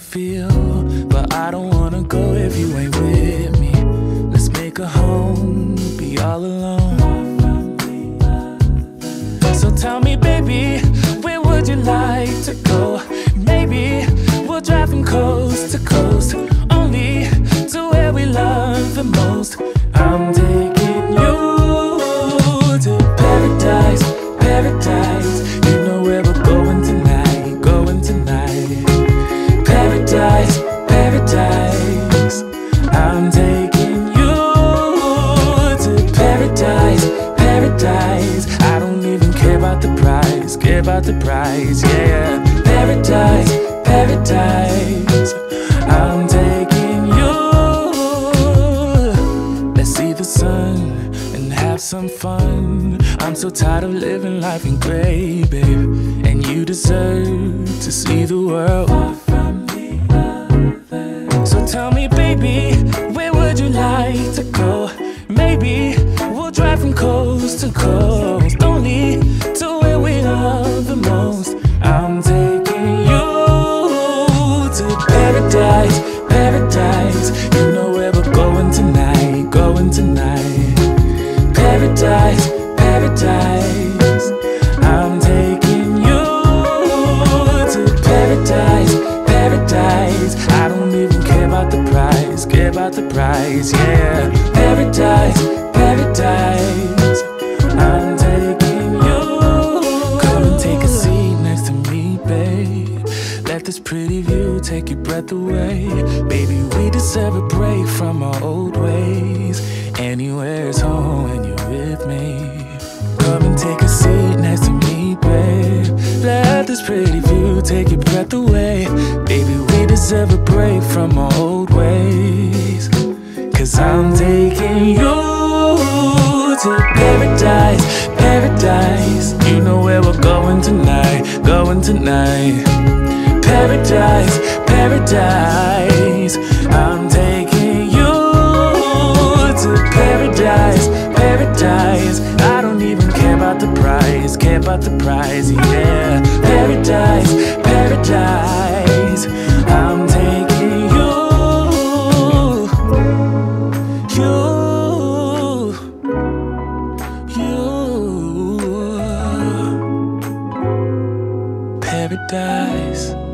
feel, but I don't wanna go if you ain't with me. Let's make a home, be all alone. So tell me, baby, where would you like to go? Maybe we'll drive from coast to coast, only to where we love the most. I'm the price, yeah. Paradise, paradise. I'm taking you. Let's see the sun and have some fun. I'm so tired of living life in gray, babe. And you deserve to see the world. So tell me, baby, where would you like to go? Maybe we'll drive from coast to coast, I'm taking you to paradise, paradise. I don't even care about the price, care about the price, yeah. Paradise, paradise. I'm taking you. Come and take a seat next to me, babe. Let this pretty view take your breath away. Baby, we deserve a break from our old ways. Anywhere's home when you're with me. Take a seat next to me, babe. Let this pretty view take your breath away. Baby, we deserve a break from our old ways. Cause I'm taking you to paradise, paradise. You know where we're going tonight, going tonight. Paradise, paradise. About the price, care about the price, yeah. Paradise, paradise. I'm taking you, you, you. Paradise.